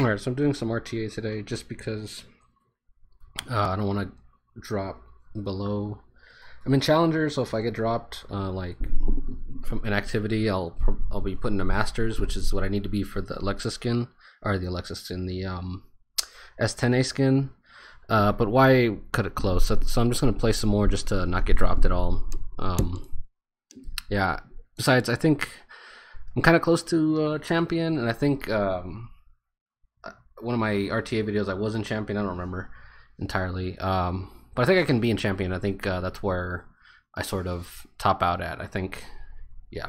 Alright, so I'm doing some RTA today just because uh, I don't want to drop below. I'm in Challenger, so if I get dropped, uh, like from an activity, I'll I'll be put into Masters, which is what I need to be for the Alexa skin or the Alexa skin, the um, S10A skin. Uh, but why cut it close? So, so I'm just gonna play some more just to not get dropped at all. Um, yeah. Besides, I think I'm kind of close to uh, champion, and I think um, one of my RTA videos I was in champion. I don't remember entirely, um, but I think I can be in champion. I think uh, that's where I sort of top out at. I think, yeah.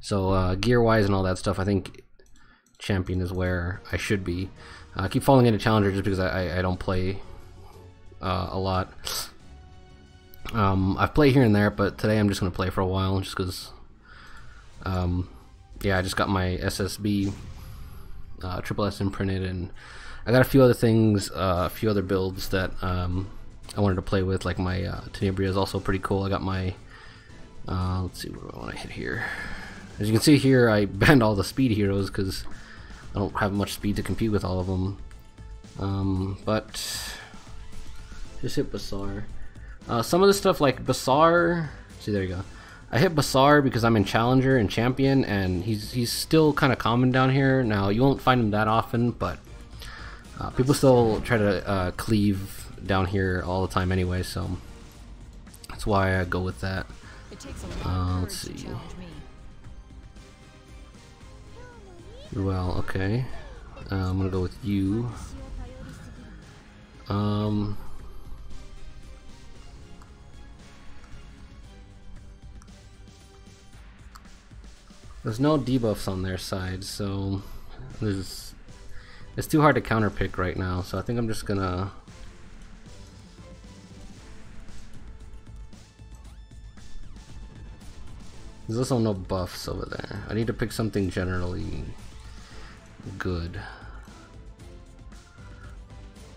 So uh, gear wise and all that stuff, I think champion is where I should be. I keep falling into challenger just because I, I, I don't play uh, a lot. Um, I've played here and there, but today I'm just gonna play for a while, just because. Um, yeah, I just got my SSB uh, Triple S imprinted, and I got a few other things, uh, a few other builds that um, I wanted to play with. Like my uh, Tenebria is also pretty cool. I got my uh, let's see what I want to hit here. As you can see here, I banned all the speed heroes because I don't have much speed to compete with all of them. Um, but just hit Basar. Uh, some of the stuff like Basar. See, there you go. I hit Basar because I'm in Challenger and Champion, and he's he's still kind of common down here. Now you won't find him that often, but uh, people still try to uh, cleave down here all the time anyway. So that's why I go with that. Uh, let's see. Well, okay. Uh, I'm gonna go with you. Um. There's no debuffs on their side, so there's it's too hard to counterpick right now. So I think I'm just gonna There's also no buffs over there. I need to pick something generally good.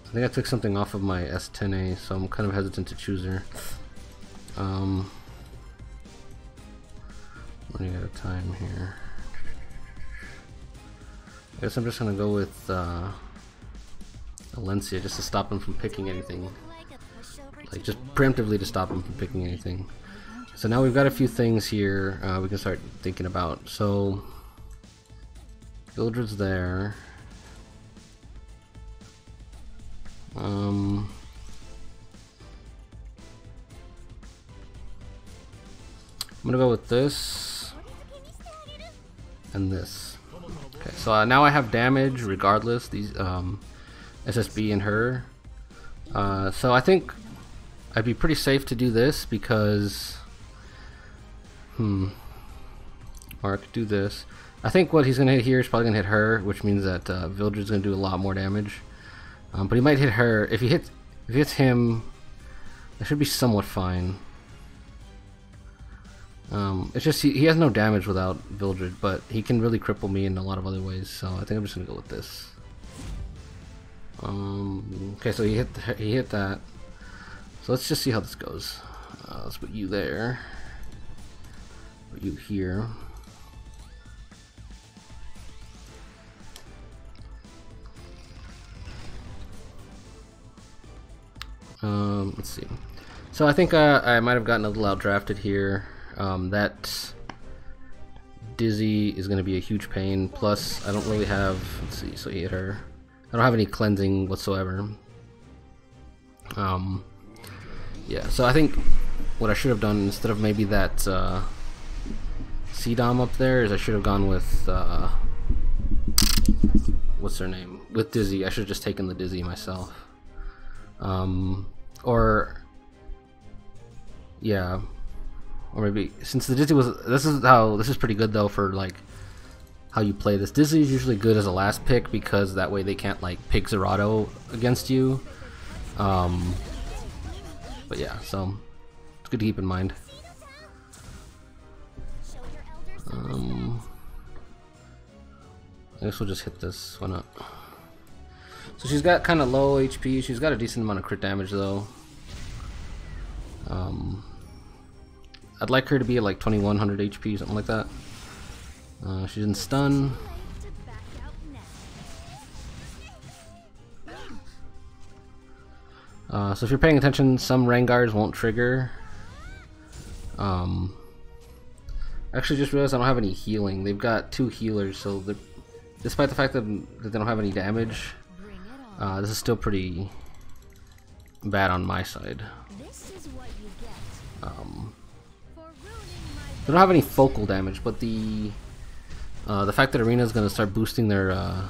I think I took something off of my S10A, so I'm kind of hesitant to choose her. Um, running out of time here. I guess I'm just gonna go with uh, Alencia just to stop him from picking anything. Like just preemptively to stop him from picking anything. So now we've got a few things here uh, we can start thinking about. So Vildred's there. Um, I'm gonna go with this and this. Okay, so uh, now I have damage regardless. These um, SSB and her. Uh, so I think I'd be pretty safe to do this because, hmm, Mark, do this. I think what he's gonna hit here is probably gonna hit her, which means that uh, Vildred's gonna do a lot more damage. Um, but he might hit her. If he hits, if he hits him, that should be somewhat fine. Um, it's just he, he has no damage without Vildred, but he can really cripple me in a lot of other ways. So I think I'm just gonna go with this. Um, okay, so he hit the, he hit that. So let's just see how this goes. Uh, let's put you there. Put you here. Um, let's see. So I think uh, I might have gotten a little out drafted here. Um, that Dizzy is going to be a huge pain. Plus, I don't really have. Let's see. So he hit her. I don't have any cleansing whatsoever. Um, yeah. So I think what I should have done instead of maybe that uh, C-Dom up there is I should have gone with uh, what's her name with Dizzy. I should have just taken the Dizzy myself. Um, or yeah, or maybe since the Dizzy was this is how this is pretty good though for like how you play this. Dizzy is usually good as a last pick because that way they can't like pick Zerato against you. Um, but yeah, so it's good to keep in mind. Um, I guess we'll just hit this. Why not? So she's got kind of low HP. She's got a decent amount of crit damage though. Um, I'd like her to be at like 2100 HP, something like that. Uh, she's in stun. Uh, so if you're paying attention, some Rangars won't trigger. Um, actually, just realized I don't have any healing. They've got two healers, so despite the fact that, that, they don't have any damage, uh, this is still pretty bad on my side. They don't have any focal damage, but the uh, the fact that Arena is going to start boosting their uh,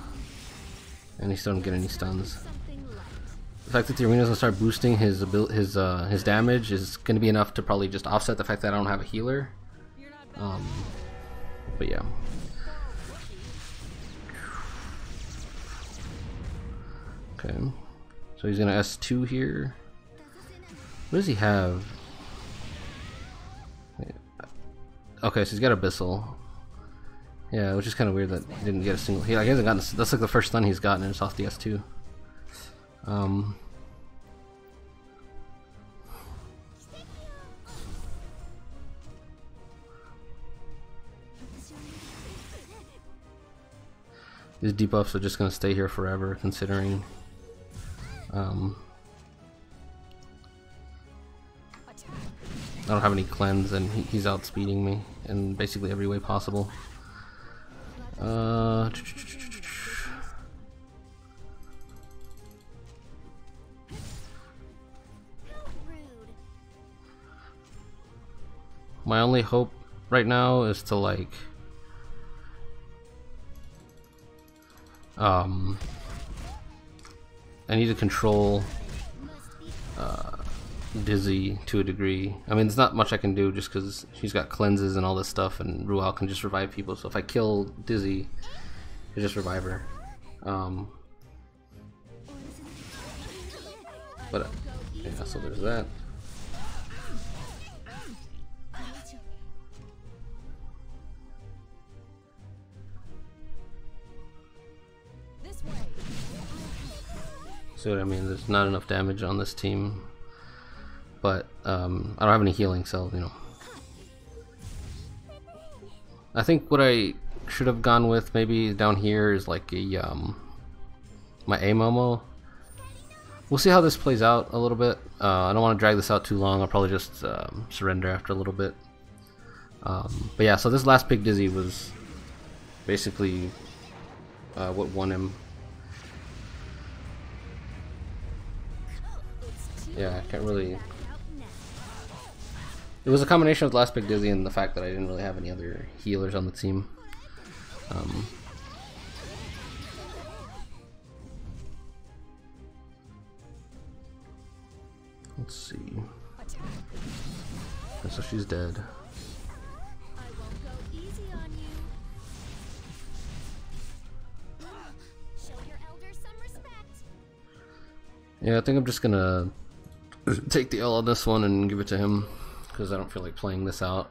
and he still don't get any stuns. The fact that the Arena is going to start boosting his his uh, his damage is going to be enough to probably just offset the fact that I don't have a healer. Um, but yeah. Okay. So he's gonna S2 here. What does he have? Okay, so he's got Abyssal. Yeah, which is kind of weird that he didn't get a single. He, he hasn't gotten. That's like the first stun he's gotten, and it's off the S2. Um. These debuffs are just going to stay here forever, considering um, I don't have any cleanse and he, he's outspeeding me in basically every way possible. Uh, my only hope right now is to like um I need to control uh, Dizzy to a degree. I mean, there's not much I can do just because she's got cleanses and all this stuff, and Ruele can just revive people. So if I kill Dizzy, I just revive her. Um, but uh, yeah, so there's that. See what I mean? There's not enough damage on this team. But um, I don't have any healing, so, you know. I think what I should have gone with maybe down here is like a, um, my A Momo. We'll see how this plays out a little bit. Uh, I don't want to drag this out too long. I'll probably just um, surrender after a little bit. Um, but yeah, so this last pick Dizzy was basically uh, what won him yeah, I can't really... It was a combination of the last pick Dizzy and the fact that I didn't really have any other healers on the team. Um, let's see. So she's dead. Yeah, I think I'm just gonna take the L on this one and give it to him because I don't feel like playing this out.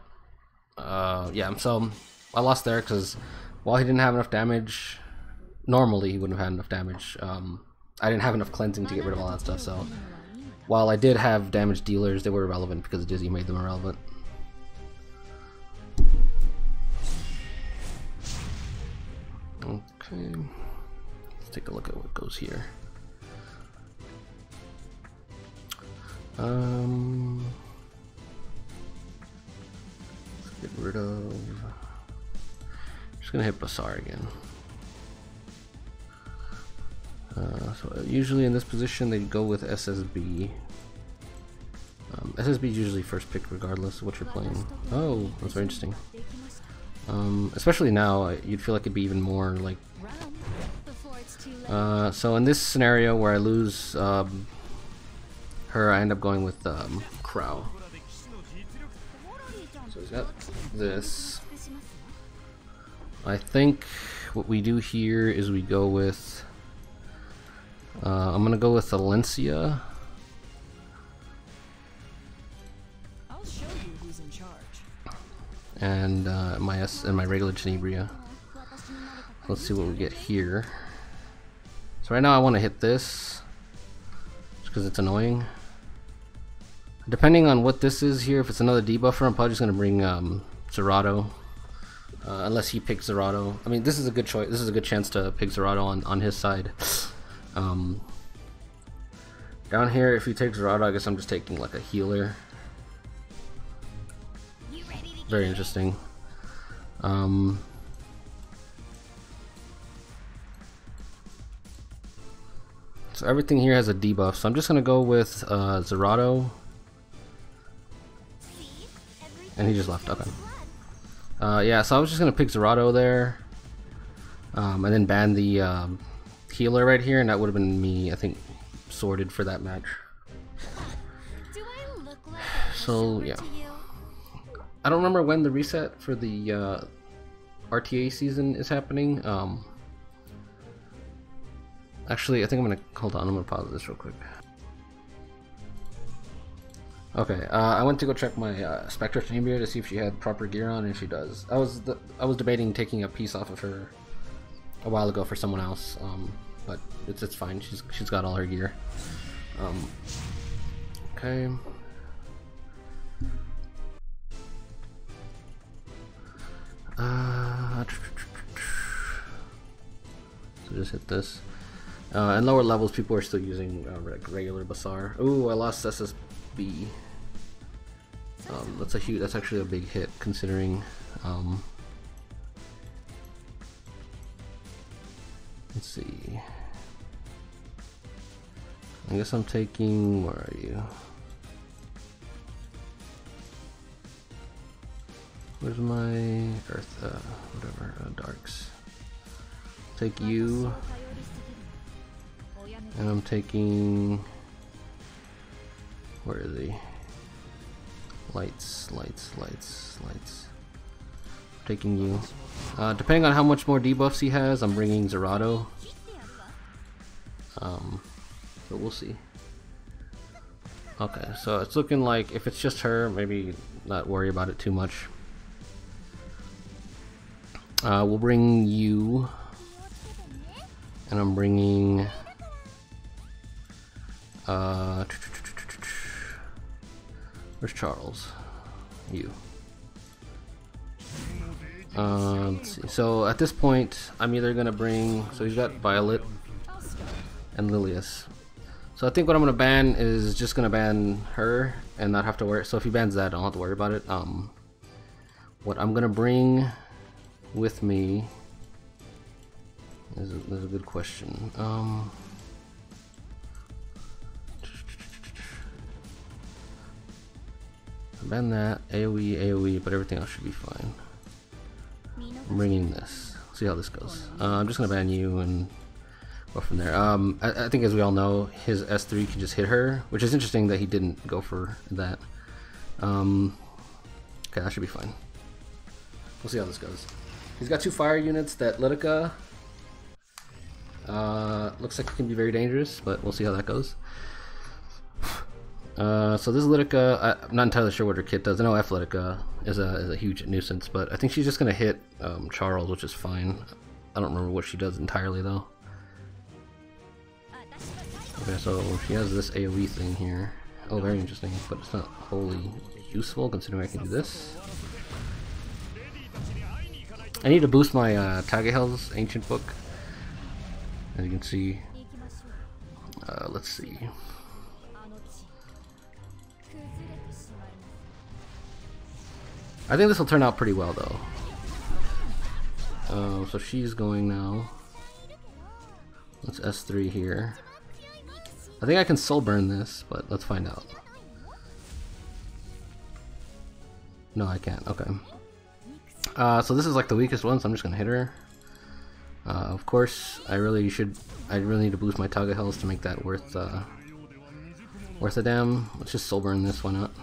Uh, yeah, so I lost there because while he didn't have enough damage, normally he wouldn't have had enough damage. Um, I didn't have enough cleansing to get rid of all that stuff, so while I did have damage dealers, they were irrelevant because Dizzy made them irrelevant. Okay, let's take a look at what goes here. Um, get rid of. Just gonna hit Basar again. Uh, so usually in this position they go with SSB. Um, SSB is usually first pick regardless of what you're playing. Oh, that's very interesting. Um, especially now, you'd feel like it'd be even more like. Uh, so in this scenario where I lose um, her, I end up going with um, Krau. Got this. I think what we do here is we go with. Uh, I'm gonna go with Alencia. And uh, my S and my regular Tenebria. Let's see what we get here. So right now I want to hit this, just because it's annoying. Depending on what this is here, if it's another debuffer, I'm probably just going to bring um, Zerato. Uh, unless he picks Zerato. I mean, this is a good choice. This is a good chance to pick Zerato on, on his side. Um, Down here, if he takes Zerato, I guess I'm just taking like a healer. Very interesting. Um, so everything here has a debuff, so I'm just gonna go with uh, Zerato. And he just left, okay. Uh, yeah, so I was just gonna pick Zerato there. Um, and then ban the um, healer right here, and that would have been me, I think, sorted for that match. So, yeah. I don't remember when the reset for the uh, RTA season is happening. Um, actually, I think I'm gonna hold on. I'm gonna pause this real quick. Okay, uh, I went to go check my uh, Spectra chamber to see if she had proper gear on, and she does. I was I was debating taking a piece off of her a while ago for someone else, um, but it's it's fine. She's she's got all her gear. Um, okay. Uh, so just hit this. Uh, and lower levels, people are still using uh, regular Basar. Ooh, I lost Um, that's a huge. That's actually a big hit considering. Um, let's see. I guess I'm taking. Where are you? Where's my Earth? Uh, whatever. Uh, darks. Take you. And I'm taking. Where is he? Lights, lights, lights, lights. taking you. Uh, depending on how much more debuffs he has, I'm bringing Zerato. Um, but we'll see. Okay, so it's looking like if it's just her, maybe not worry about it too much. Uh, we'll bring you, and I'm bringing. Uh, where's Charles? You. Uh. So at this point, I'm either gonna bring. So he's got Violet and Lilius. So I think what I'm gonna ban is just gonna ban her and not have to worry. So if he bans that, I don't have to worry about it. Um, what I'm gonna bring with me is a, is a good question. Um, ban that AOE, AOE, but everything else should be fine. I'm bringing this. See how this goes. Uh, I'm just gonna ban you and go from there. Um, I, I, think as we all know, his S3 can just hit her, which is interesting that he didn't go for that. Um, okay, that should be fine. We'll see how this goes. He's got two fire units that Lidica uh, looks like it can be very dangerous, but we'll see how that goes. Uh, so this Lidica, I, am not entirely sure what her kit does. I know Athletica is a, is a huge nuisance, but I think she's just going to hit um, Charles, which is fine. I don't remember what she does entirely, though. Okay, so she has this AoE thing here. Oh, very interesting, but it's not wholly useful considering I can do this. I need to boost my uh, Tagehel's Ancient Book. As you can see. Uh, let's see. I think this will turn out pretty well though. Uh, so she's going now. Let's S3 here. I think I can soul burn this, but let's find out. No, I can't. Okay. Uh, so this is like the weakest one, so I'm just gonna hit her. Uh, of course, I really should. I really need to boost my Tagehel's to make that worth uh, worth a damn. Let's just soul burn this one up.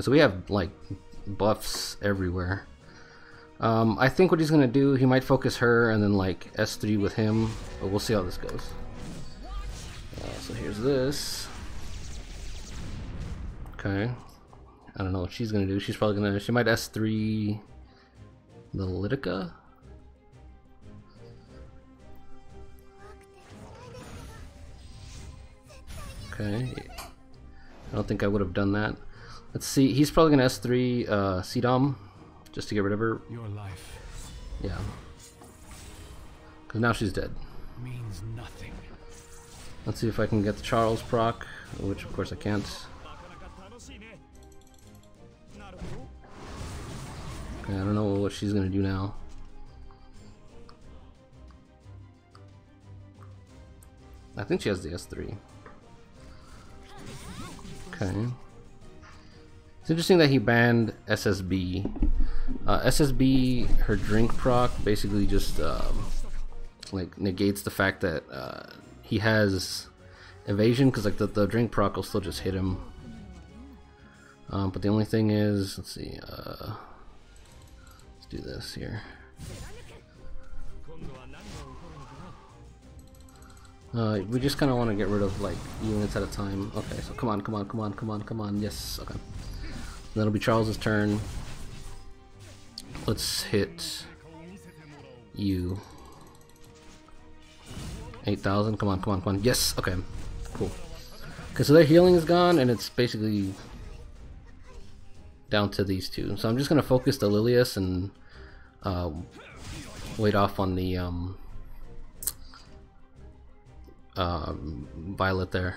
So we have like buffs everywhere. Um, I think what he's gonna do, he might focus her and then like S3 with him, but we'll see how this goes. Uh, so here's this. Okay. I don't know what she's gonna do. She's probably gonna, she might S3 the Lidica. Okay. I don't think I would have done that. Let's see. He's probably gonna S3 uh, CDOM just to get rid of her. Your life Yeah. Because now she's dead. means nothing. Let's see if I can get the Charles proc, which of course I can't. Okay, I don't know what she's gonna do now. I think she has the S3. Okay. It's interesting that he banned SSB. Uh, SSB, her drink proc, basically just um, like negates the fact that uh, he has evasion because like the, the drink proc will still just hit him. Um, but the only thing is, let's see, uh, let's do this here. Uh, we just kind of want to get rid of like units at a time. Okay, so come on, come on, come on, come on, come on. Yes, okay. That'll be Charles's turn. Let's hit you. 8,000. Come on, come on, come on. Yes, okay. Cool. Okay, so their healing is gone, and it's basically down to these two. So I'm just going to focus the Lilius and uh, wait off on the um, uh, Violet there.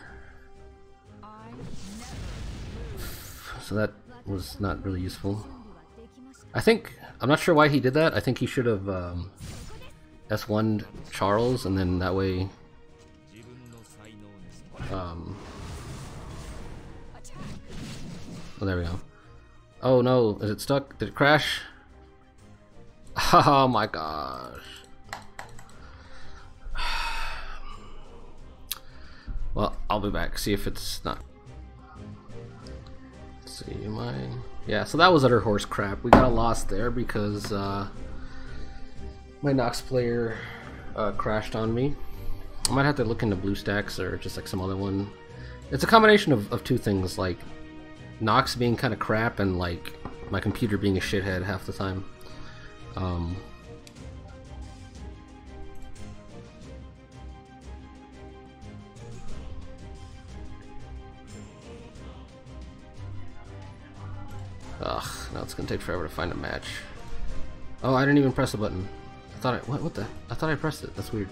So that was not really useful. I think, I'm not sure why he did that. I think he should have um, S1 Charles, and then that way. Um, oh, there we go. Oh no, is it stuck? Did it crash? Oh my gosh. Well, I'll be back, see if it's not. See, am I. Yeah, so that was utter horse crap. We got a loss there because uh, my Nox player uh, crashed on me. I might have to look into BlueStacks or just like some other one. It's a combination of, of two things, like Nox being kind of crap and like my computer being a shithead half the time. Um, Ugh, now it's gonna take forever to find a match. Oh, I didn't even press the button. I thought I what what the I thought I pressed it. That's weird.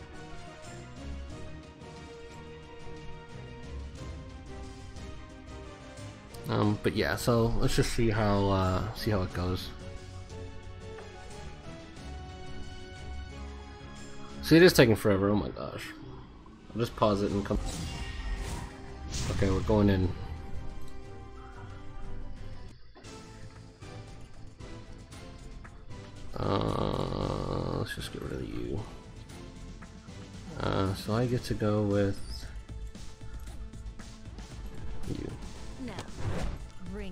Um, but yeah, so let's just see how uh, see how it goes. See, it is taking forever. Oh my gosh! I'll just pause it and come. Okay, we're going in. Uh, let's just get rid of you. Uh, so I get to go with you. Now,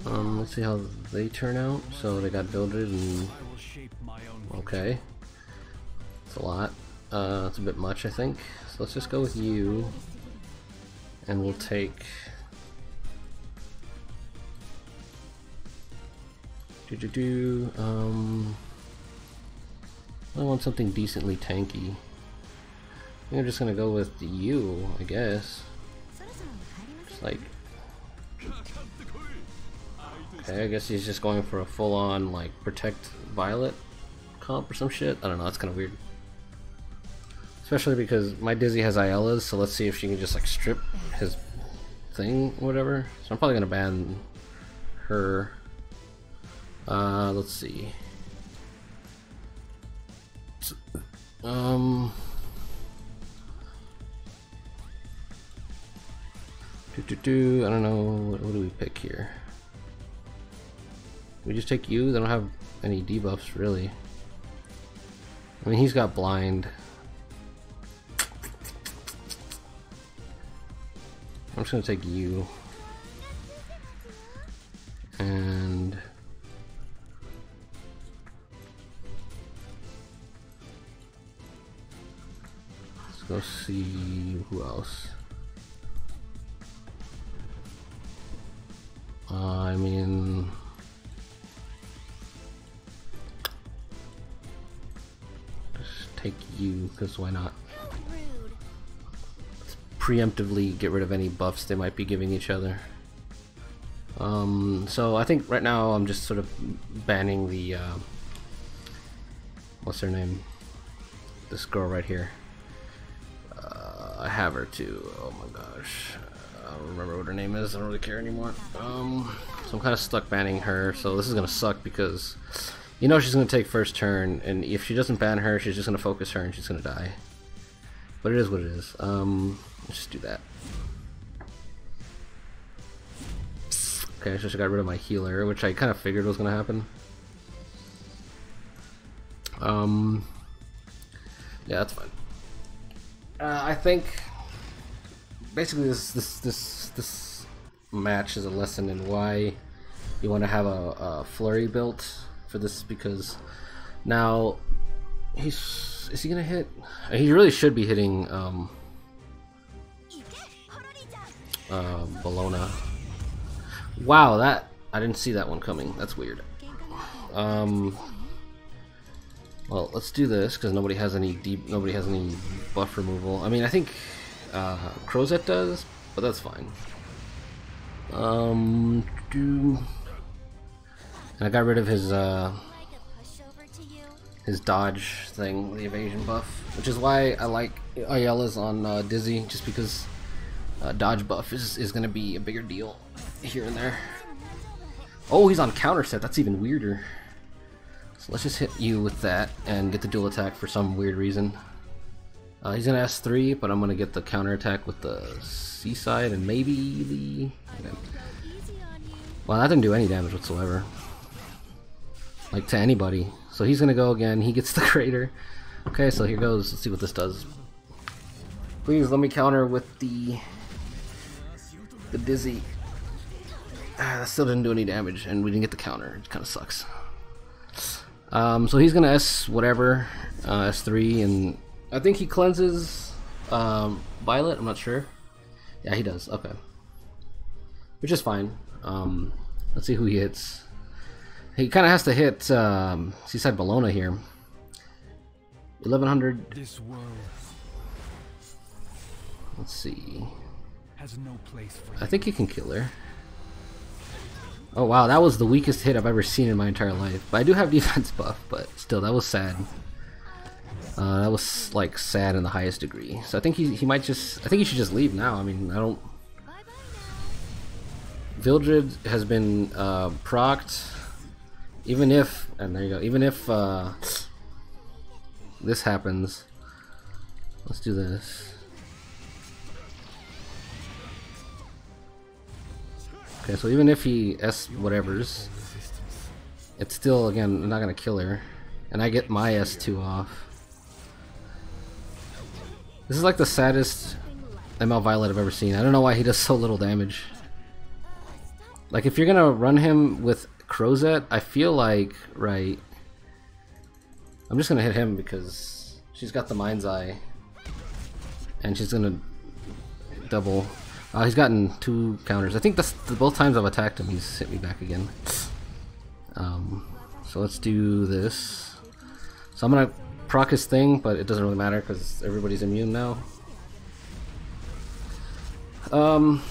Um, let's see how they turn out. So they got builded and I will shape my own okay. It's a lot. Uh, it's a bit much, I think. So let's just go with you, and we'll take. Do do do. Um, I want something decently tanky. We're just gonna go with you, I guess. Like... Okay, I guess he's just going for a full-on, like, protect Violet comp or some shit. I don't know, that's kinda weird. Especially because my Dizzy has Ayala's, so let's see if she can just, like, strip his thing, whatever. So I'm probably gonna ban her. Uh, let's see. Um. Do, do, do. I don't know. What, what do we pick here? We just take you? They don't have any debuffs, really. I mean, he's got blind. I'm just gonna take you. And. Go see who else. Uh, I mean, just take you because why not? Rude. Preemptively get rid of any buffs they might be giving each other. Um, so I think right now I'm just sort of banning the uh, what's her name? This girl right here. I have her too. Oh my gosh, I don't remember what her name is. I don't really care anymore. Um, so I'm kind of stuck banning her. So this is gonna suck because you know she's gonna take first turn, and if she doesn't ban her, she's just gonna focus her and she's gonna die. But it is what it is. Um, let's just do that. Okay, so I got rid of my healer, which I kind of figured was gonna happen. Um, yeah, that's fine. Uh, I think basically this this this this match is a lesson in why you want to have a, a flurry built for this because now he's is he gonna hit? He really should be hitting um, uh, Bellona. Wow, that I didn't see that one coming. That's weird. Um, well, let's do this because nobody has any deep, nobody has any buff removal. I mean, I think uh, Crozet does, but that's fine. Um, do and I got rid of his uh, his dodge thing, the evasion buff, which is why I like Ayala's on uh, Dizzy, just because uh, dodge buff is is gonna be a bigger deal here and there. Oh, he's on counter set. That's even weirder. Let's just hit you with that and get the dual attack for some weird reason. Uh, he's gonna S3, but I'm gonna get the counter attack with the seaside and maybe the. Okay. Well, that didn't do any damage whatsoever. Like to anybody. So he's gonna go again. He gets the crater. Okay, so here goes. Let's see what this does. Please let me counter with the the dizzy. Ah, that still didn't do any damage, and we didn't get the counter. It kind of sucks. Um, so he's gonna S whatever, uh, S3, and I think he cleanses um, Violet. I'm not sure. Yeah, he does. Okay, which is fine. Um, let's see who he hits. He kind of has to hit um, Seaside Bellona here. 1100. This world Let's see. has no place for I think he can kill her. Oh wow, that was the weakest hit I've ever seen in my entire life. But I do have defense buff, but still, that was sad. Uh, that was like sad in the highest degree. So I think he he might just. I think he should just leave now. I mean, I don't. Vildred has been uh. Even if, and there you go. Even if uh, this happens, let's do this. Okay, so even if he S whatever's, it's still again not gonna kill her, and I get my S2 off. This is like the saddest ML Violet I've ever seen. I don't know why he does so little damage. Like if you're gonna run him with Crozet, I feel like right. I'm just gonna hit him because she's got the Mind's Eye, and she's gonna double. Uh, he's gotten two counters. I think that's the, both times I've attacked him, he's hit me back again. Um, so let's do this. So I'm gonna proc his thing, but it doesn't really matter because everybody's immune now. Um,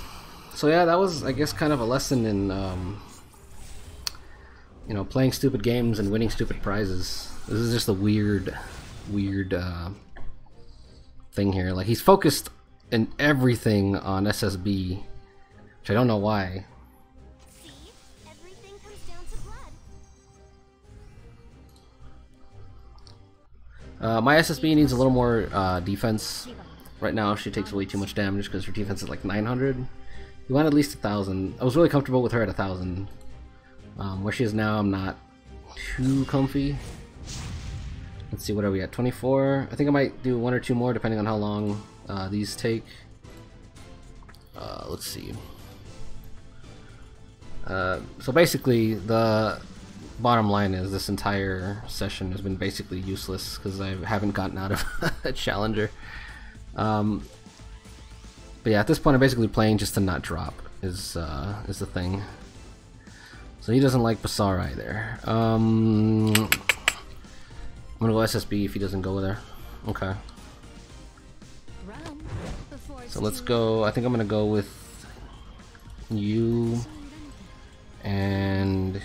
so yeah, that was, I guess, kind of a lesson in, um, you know, playing stupid games and winning stupid prizes. This is just a weird, weird uh, thing here. Like he's focused in everything on SSB, which I don't know why. Uh, my SSB needs a little more uh, defense. Right now, she takes way too much damage because her defense is like 900. We want at least a thousand. I was really comfortable with her at a thousand. Um, where she is now, I'm not too comfy. Let's see, what are we at? 24. I think I might do one or two more depending on how long uh, these take. Uh, let's see. Uh, so basically, the bottom line is this entire session has been basically useless because I haven't gotten out of a challenger. Um, but yeah, at this point, I'm basically playing just to not drop is uh, is the thing. So he doesn't like Basar either. Um, I'm gonna go SSB if he doesn't go there. Okay. So let's go, I think I'm gonna go with you and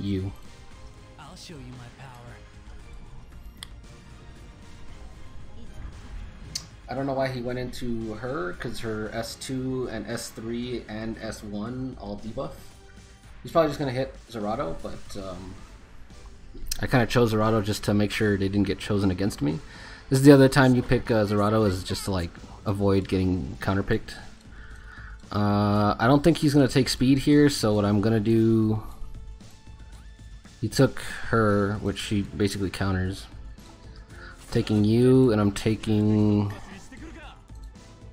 you. I'll show you my power. I don't know why he went into her, because her S2 and S3 and S1 all debuff. He's probably just gonna hit Zerato, but um, I kind of chose Zerato just to make sure they didn't get chosen against me. This is the other time you pick uh, Zerato is just to like avoid getting counterpicked. Uh, I don't think he's going to take speed here, so what I'm going to do... He took her, which she basically counters. Taking you, and I'm taking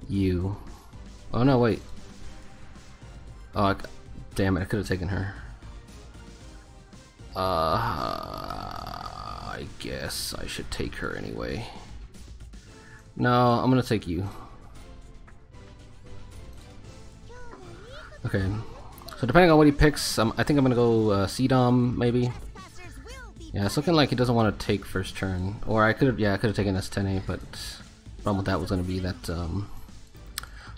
you. Oh no, wait. Oh, I, damn it! I could have taken her. Uh, I guess I should take her anyway. No, I'm gonna take you. Okay. So depending on what he picks, um, I think I'm gonna go uh, CDOM maybe. Yeah, it's looking like he doesn't want to take first turn. Or I could have, yeah, I could have taken S10A, but problem with that was to be that um,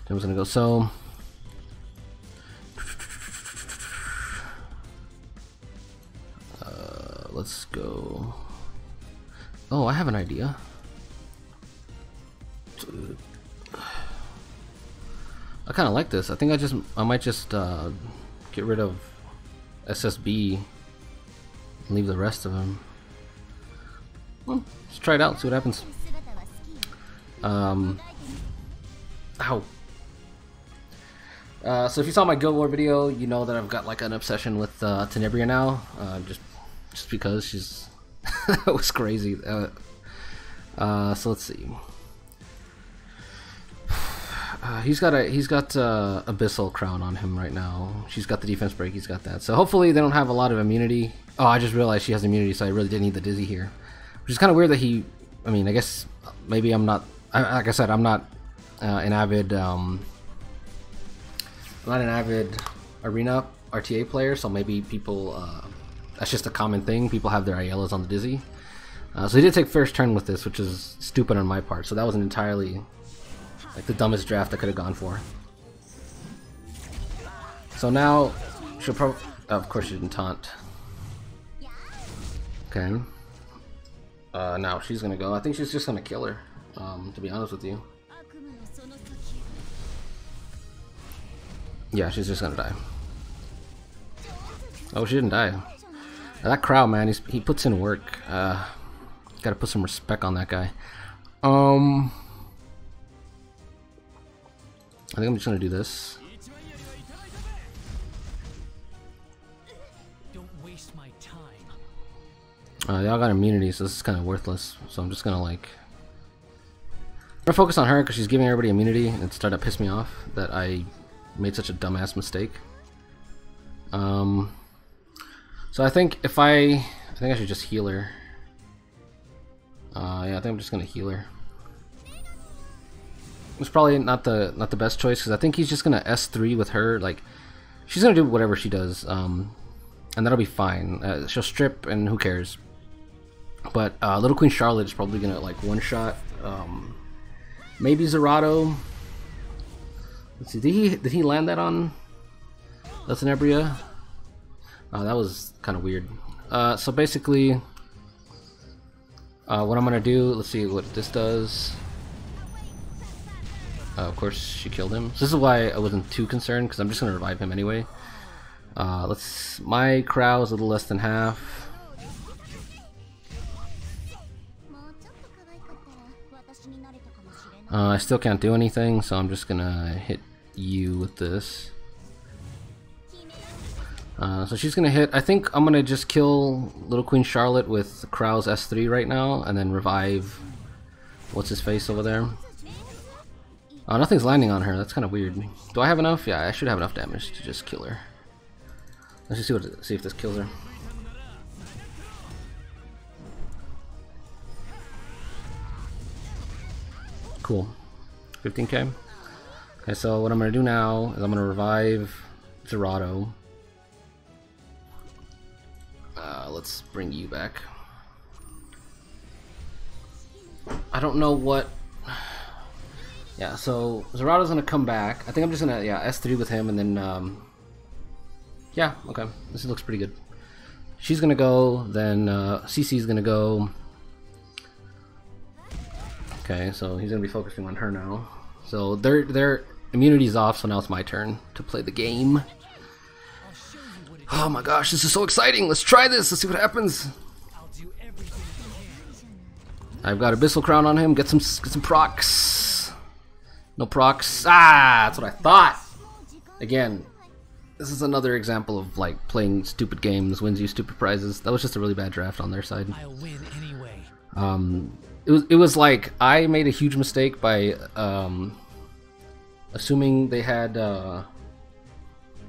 it was to go so. Uh, let's go. Oh, I have an idea. I kind of like this. I think I just I might just uh, get rid of SSB and leave the rest of them. Well, let's try it out. See what happens. Um. Ow. Uh, so if you saw my Guild War video, you know that I've got like an obsession with uh, Tenebria now, uh, just just because she's that was crazy. Uh, uh, so let's see. Uh, he's got a he's got uh, abyssal crown on him right now. She's got the defense break. He's got that. So hopefully they don't have a lot of immunity. Oh, I just realized she has immunity, so I really did need the dizzy here, which is kind of weird that he. I mean, I guess maybe I'm not. I, like I said, I'm not uh, an avid. Um, I'm not an avid arena RTA player, so maybe people. Uh, that's just a common thing. People have their Ayelas on the dizzy. Uh, so he did take first turn with this, which is stupid on my part. So that was an entirely like the dumbest draft I could have gone for. So now, she'll probably... Oh, of course she didn't taunt. Okay. Uh, now she's gonna go. I think she's just gonna kill her, um, to be honest with you. Yeah, she's just gonna die. Oh, she didn't die. Now that Krau, man, he's, he puts in work. Uh, gotta put some respect on that guy. Um... I think I'm just gonna do this. Don't waste my time. Uh, y'all got immunity, so this is kind of worthless. So I'm just gonna like. I'm gonna focus on her because she's giving everybody immunity, and it started to piss me off that I made such a dumbass mistake. Um. So I think if I, I think I should just heal her. Uh, yeah, I think I'm just gonna heal her. It's probably not the not the best choice because I think he's just gonna S3 with her. Like, she's gonna do whatever she does, um, and that'll be fine. Uh, she'll strip, and who cares? But uh, Little Queen Charlotte is probably gonna like one shot. Um, maybe Zerato. Let's see. Did he did he land that on? That's an Ebria. Oh, that was kind of weird. Uh, so basically, uh, what I'm gonna do. Let's see what this does. Uh, of course, she killed him. So this is why I wasn't too concerned, because I'm just going to revive him anyway. Uh, let's. My Krau's is a little less than half. Uh, I still can't do anything, so I'm just gonna hit you with this. Uh, so she's gonna hit. I think I'm gonna just kill Little Queen Charlotte with Krau's S3 right now, and then revive. What's his face over there? Oh, nothing's landing on her. That's kind of weird. Do I have enough? Yeah, I should have enough damage to just kill her. Let's just see what see if this kills her. Cool. 15k. Okay, so what I'm gonna do now is I'm gonna revive Zerato. Uh, let's bring you back. I don't know what. Yeah, so Zerato's gonna come back. I think I'm just gonna yeah S3 with him and then um. Yeah, okay, this looks pretty good. She's gonna go, then uh, CC's gonna go. Okay, so he's gonna be focusing on her now. So their their immunity's off, so now it's my turn to play the game. Oh my gosh, this is so exciting! Let's try this. Let's see what happens. I've got Abyssal Crown on him. Get some get some procs. No procs. Ah, that's what I thought. Again, this is another example of like playing stupid games wins you stupid prizes. That was just a really bad draft on their side. I'll win anyway. Um, it was it was like I made a huge mistake by um, assuming they had uh,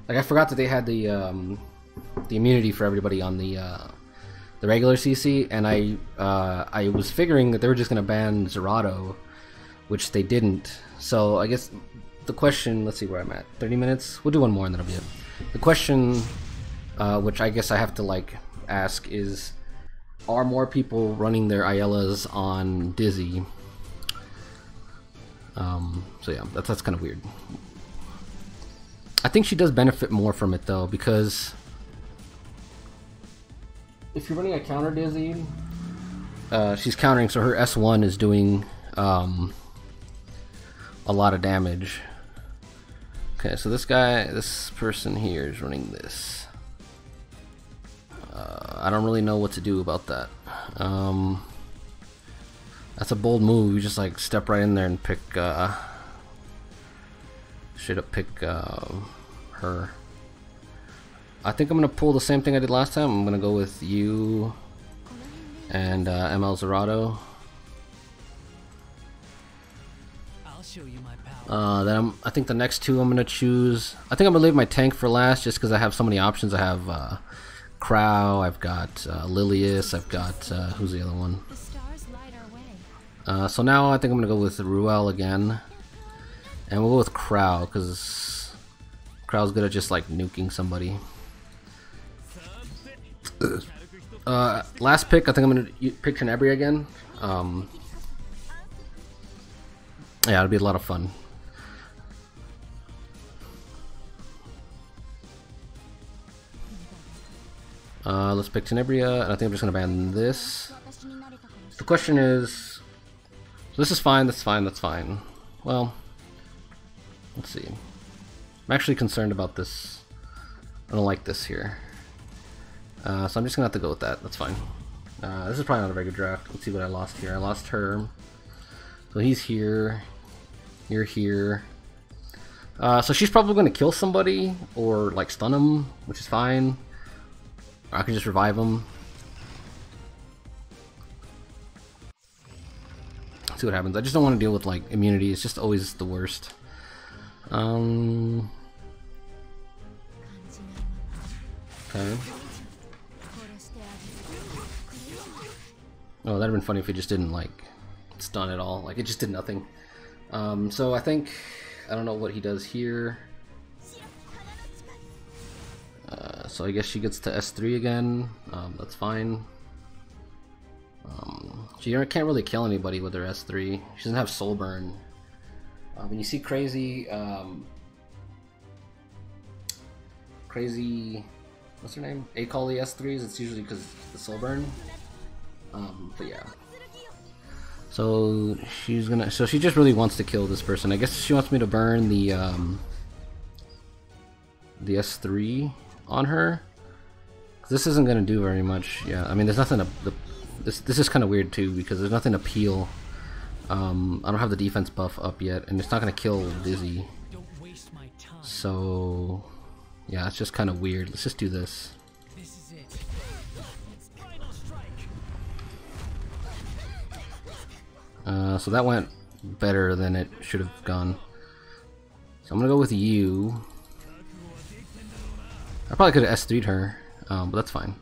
like I forgot that they had the um, the immunity for everybody on the uh, the regular CC, and I uh, I was figuring that they were just gonna ban Zerato, which they didn't. So I guess the question, let's see where I'm at. 30 minutes. We'll do one more and that'll be it. The question, uh, which I guess I have to like ask, is: Are more people running their Ayelas on Dizzy? Um, so yeah, that's that's kind of weird. I think she does benefit more from it though because if you're running a counter Dizzy, uh, she's countering, so her S1 is doing um, a lot of damage. Okay, so this guy, this person here is running this. Uh, I don't really know what to do about that. Um, that's a bold move. You just like step right in there and pick, uh, straight up pick uh, her. I think I'm gonna pull the same thing I did last time. I'm gonna go with you and uh, ML Zerato. Uh, then I'm, I think the next two I'm gonna choose. I think I'm gonna leave my tank for last, just because I have so many options. I have uh, Krau, I've got uh, Lilias, I've got uh, who's the other one? The stars light our way. Uh, so now I think I'm gonna go with Ruele again, and we'll go with Krau because Krau's good at just like nuking somebody. Uh, last pick, I think I'm gonna u- pick Tenebria again. Um, yeah, it'll be a lot of fun. Uh, let's pick Tenebria, and I think I'm just going to ban this. The question is... This is fine, that's fine, that's fine. Well, let's see. I'm actually concerned about this. I don't like this here. Uh, so I'm just going to have to go with that, that's fine. Uh, this is probably not a very good draft. Let's see what I lost here. I lost her. So he's here. You're here. Uh, so she's probably going to kill somebody or like stun them, which is fine. I can just revive them. See what happens. I just don't want to deal with like immunity. It's just always the worst. Um. Okay. Oh, that'd have been funny if it just didn't like stun at all. Like it just did nothing. Um. So I think I don't know what he does here. Uh, so I guess she gets to S3 again. Um, that's fine. Um, she can't really kill anybody with her S3. She doesn't have soul burn. Uh, when you see crazy, um, crazy, what's her name? Akali S3s. It's usually because the soul burn. Um, but yeah. So she's gonna. So she just really wants to kill this person. I guess she wants me to burn the um, the S3 on her. This isn't gonna do very much. Yeah, I mean, there's nothing to. The, this this is kind of weird too because there's nothing to peel. Um, I don't have the defense buff up yet, and it's not gonna kill Dizzy. Don't waste my time. So yeah, it's just kind of weird. Let's just do this. Uh, so that went better than it should have gone. So I'm gonna go with you. I probably could have S3'd her, um, but that's fine.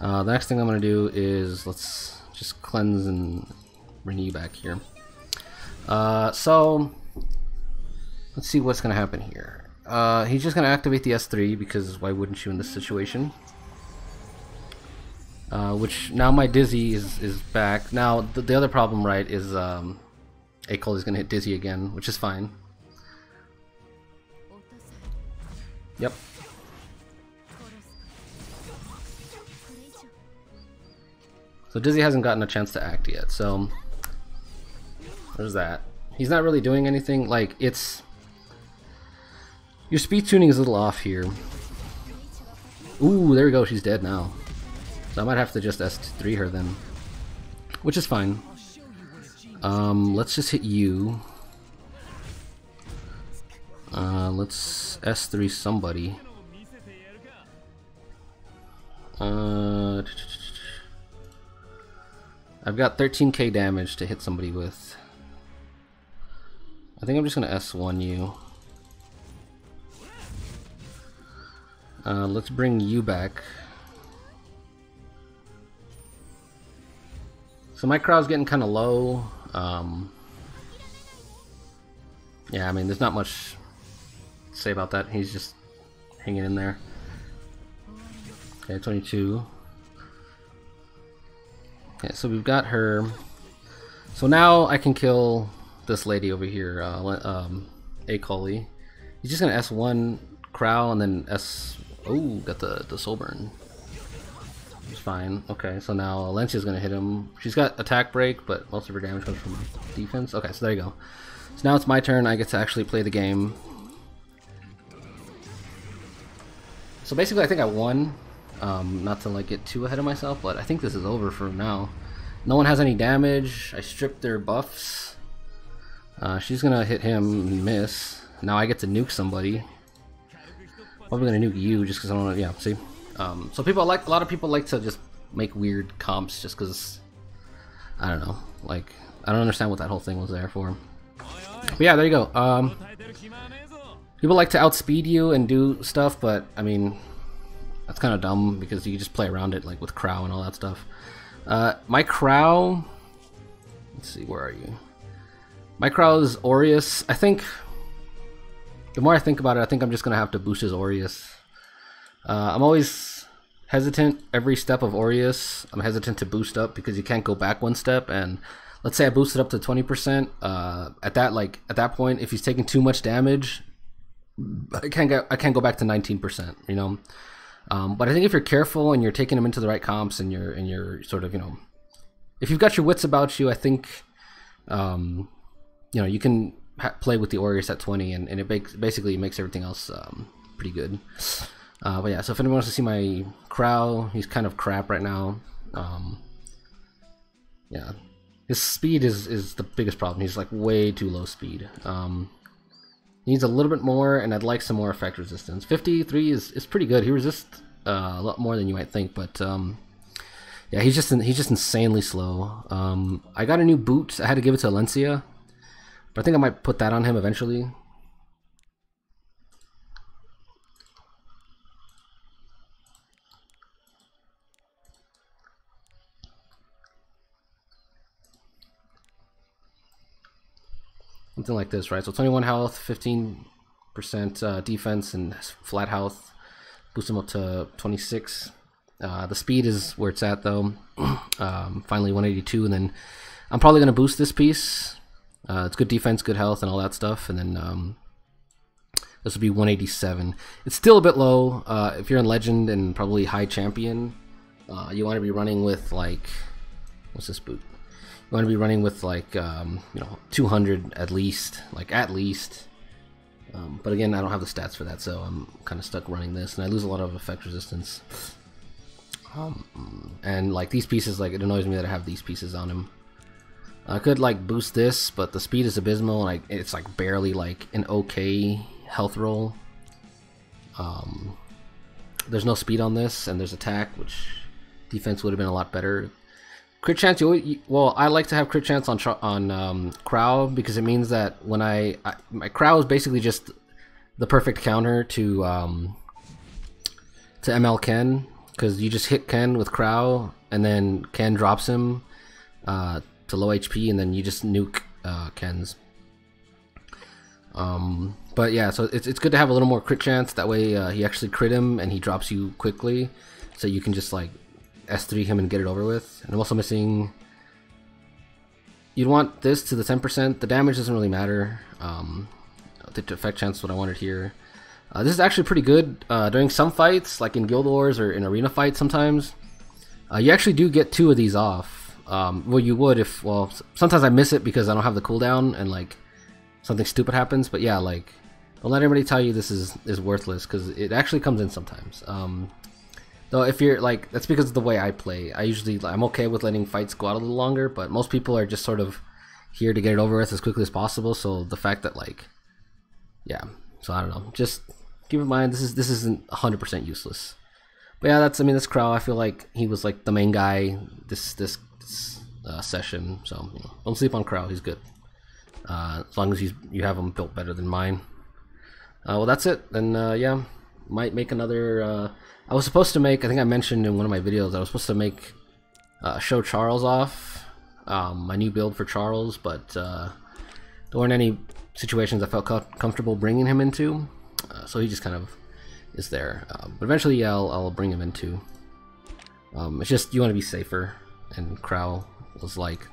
Uh, the next thing I'm gonna do is let's just cleanse and bring you back here. Uh, so let's see what's gonna happen here. Uh, he's just gonna activate the S3 because why wouldn't you in this situation? Uh, which now my dizzy is is back. Now the, the other problem, right, is um, a Cole is gonna hit dizzy again, which is fine. Yep. So Dizzy hasn't gotten a chance to act yet, so there's that. He's not really doing anything, like, it's... Your speed tuning is a little off here. Ooh, there we go, she's dead now. So I might have to just S3 her then. Which is fine. Um, let's just hit you. Uh, let's S3 somebody. Uh, I've got 13k damage to hit somebody with. I think I'm just gonna S1 you. Uh, let's bring you back. So my Krau's getting kind of low. Um, yeah, I mean, there's not much to say about that. He's just hanging in there. Okay, 22. Okay, so we've got her. So now I can kill this lady over here, uh, um. He's just gonna S1 Krau and then S. Oh, got the the soul burn. It's fine. Okay, so now Alencia's gonna hit him. She's got attack break, but most of her damage comes from defense. Okay, so there you go. So now it's my turn. I get to actually play the game. So basically, I think I won. Um, not to like get too ahead of myself, but I think this is over for now. No one has any damage. I stripped their buffs. Uh, she's gonna hit him and miss. Now I get to nuke somebody. Probably gonna nuke you just because I don't know. Yeah, see. Um, so people like a lot of people like to just make weird comps just because I don't know. Like I don't understand what that whole thing was there for. But yeah, there you go. Um, people like to outspeed you and do stuff, but I mean that's kind of dumb because you just play around it like with Krau and all that stuff. Uh, my Krau. Let's see, where are you? My Krau is Aurius. I think. The more I think about it, I think I'm just gonna have to boost his Aurius. Uh, I'm always hesitant every step of Aurius. I'm hesitant to boost up because you can't go back one step. And let's say I boosted up to 20%. Uh, at that like at that point, if he's taking too much damage, I can't get I can't go back to 19%. You know. Um, but I think if you're careful and you're taking them into the right comps and you're and you're sort of you know, if you've got your wits about you, I think, um, you know, you can play with the Aurius at 20, and, and it basically makes everything else um, pretty good. Uh, but yeah, so if anyone wants to see my Krau, he's kind of crap right now. Um, yeah, his speed is is the biggest problem. He's like way too low speed. Um, Needs a little bit more, and I'd like some more effect resistance. 53 is, is pretty good. He resists uh, a lot more than you might think, but um, yeah, he's just he's just insanely slow. Um, I got a new boot. I had to give it to Alencia, but I think I might put that on him eventually. Something like this, right? So 21 health, 15% uh, defense, and flat health. Boost him up to 26. Uh, the speed is where it's at, though. um, finally, 182, and then I'm probably going to boost this piece. Uh, it's good defense, good health, and all that stuff, and then um, this will be 187. It's still a bit low. Uh, if you're in Legend and probably High Champion, uh, you want to be running with, like, what's this boot? You want to be running with like um, you know 200 at least, like at least. Um, but again, I don't have the stats for that, so I'm kind of stuck running this, and I lose a lot of effect resistance. Um, and like these pieces, like it annoys me that I have these pieces on him. I could like boost this, but the speed is abysmal, and I, it's like barely like an okay health roll. Um, there's no speed on this, and there's attack, which defense would have been a lot better. Crit chance, you, well, I like to have crit chance on on um, Krau because it means that when I, I my Krau is basically just the perfect counter to um, to ML Ken because you just hit Ken with Krau and then Ken drops him uh, to low HP and then you just nuke uh, Ken's. Um, but yeah, so it's it's good to have a little more crit chance. That way, uh, he actually crit him and he drops you quickly, so you can just like S3 him and get it over with. And I'm also missing... You'd want this to the 10%. The damage doesn't really matter. Um, the effect chance what I wanted here. Uh, this is actually pretty good uh, during some fights, like in Guild Wars or in arena fights sometimes. Uh, you actually do get two of these off. Um, well, you would if well. Sometimes I miss it because I don't have the cooldown and like something stupid happens. But yeah, like don't let anybody tell you this is is worthless because it actually comes in sometimes. Um, though if you're like that's because of the way I play. I usually I'm okay with letting fights go out a little longer, but most people are just sort of here to get it over with as quickly as possible. So the fact that like yeah, so I don't know. Just keep in mind this is this isn't 100% useless. But yeah, that's I mean that's Krau. I feel like he was like the main guy this this, this uh, session. So you know, don't sleep on Krau. He's good. Uh, as long as he's you have him built better than mine. Uh, well, that's it. Then uh, yeah, might make another. I was supposed to make. I think I mentioned in one of my videos. I was supposed to make uh, show Charles off um, my new build for Charles, but uh, there weren't any situations I felt co- comfortable bringing him into. Uh, so he just kind of is there. Um, but eventually, yeah, I'll, I'll bring him into. Um, it's just you want to be safer, and Krau was like,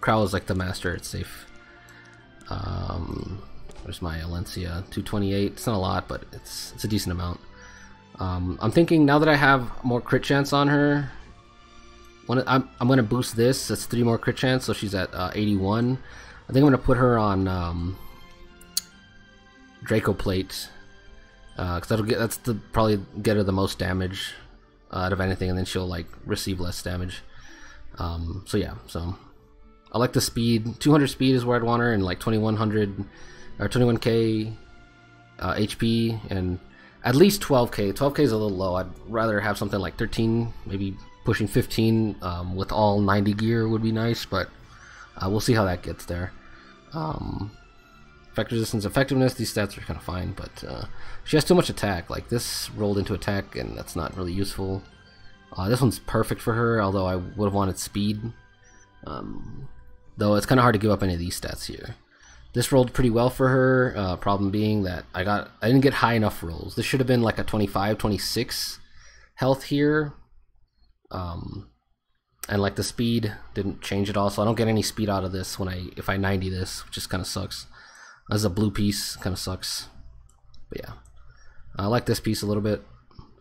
Krau is like the master at safe. Um, there's my Alencia 228. It's not a lot, but it's it's a decent amount. Um, I'm thinking now that I have more crit chance on her, when I'm I'm gonna boost this. That's three more crit chance, so she's at uh, 81. I think I'm gonna put her on um, Draco plate because that'll get that's the probably get her the most damage uh, out of anything, and then she'll like receive less damage. Um, so yeah, so I like the speed. 200 speed is where I'd want her, and like 2100 or 21k uh, HP, and at least 12k. 12k is a little low. I'd rather have something like 13, maybe pushing 15 um, with all 90 gear would be nice, but uh, we'll see how that gets there. Um, effect resistance, effectiveness, these stats are kind of fine, but uh, she has too much attack. Like this rolled into attack, and that's not really useful. Uh, this one's perfect for her, although I would have wanted speed. Um, though it's kind of hard to give up any of these stats here. This rolled pretty well for her. Uh, problem being that I got I didn't get high enough rolls. This should have been like a 25, 26 health here. Um, and like the speed didn't change at all, so I don't get any speed out of this when I if I 90 this, which just kind of sucks. As a blue piece, kind of sucks. But yeah, I like this piece a little bit.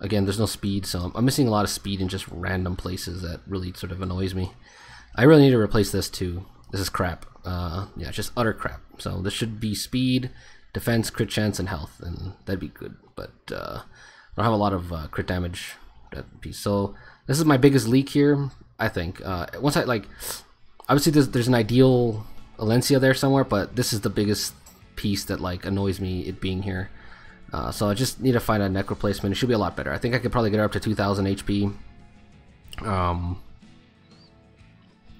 Again, there's no speed, so I'm- I'm missing a lot of speed in just random places that really sort of annoys me. I really need to replace this too. This is crap. Uh, yeah, just utter crap. So this should be speed, defense, crit chance, and health, and that'd be good. But uh, I don't have a lot of uh, crit damage that piece. So this is my biggest leak here. I think. Uh, once I like, obviously there's there's an ideal Alencia there somewhere, but this is the biggest piece that like annoys me it being here. Uh, so I just need to find a neck replacement. It should be a lot better. I think I could probably get her up to 2,000 HP. Um,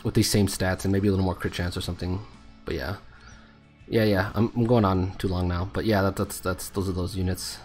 with these same stats and maybe a little more crit chance or something. But yeah, yeah, yeah. I'm, I'm going on too long now. But yeah, that, that's that's those are those units.